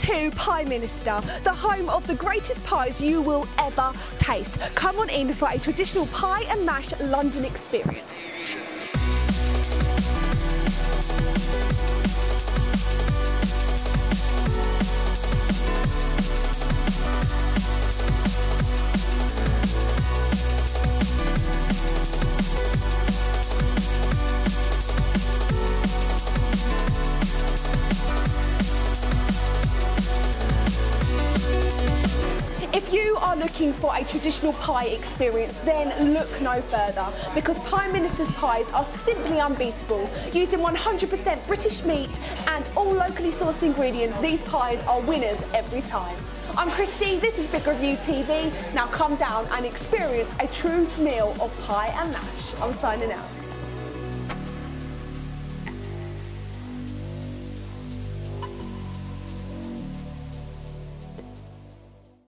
to Pieminister, the home of the greatest pies you will ever taste. Come on in for a traditional pie and mash London experience. Are looking for a traditional pie experience, then look no further because Pieminister's pies are simply unbeatable. Using 100% British meat and all locally sourced ingredients, these pies are winners every time. I'm Christy, this is Big Review TV. Now come down and experience a true meal of pie and mash. I'm signing out.